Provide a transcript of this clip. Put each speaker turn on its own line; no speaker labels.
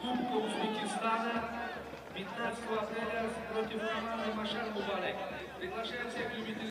Кубка Узбекистана 15 апреля против команды Машар Мубарек. Приглашаются любители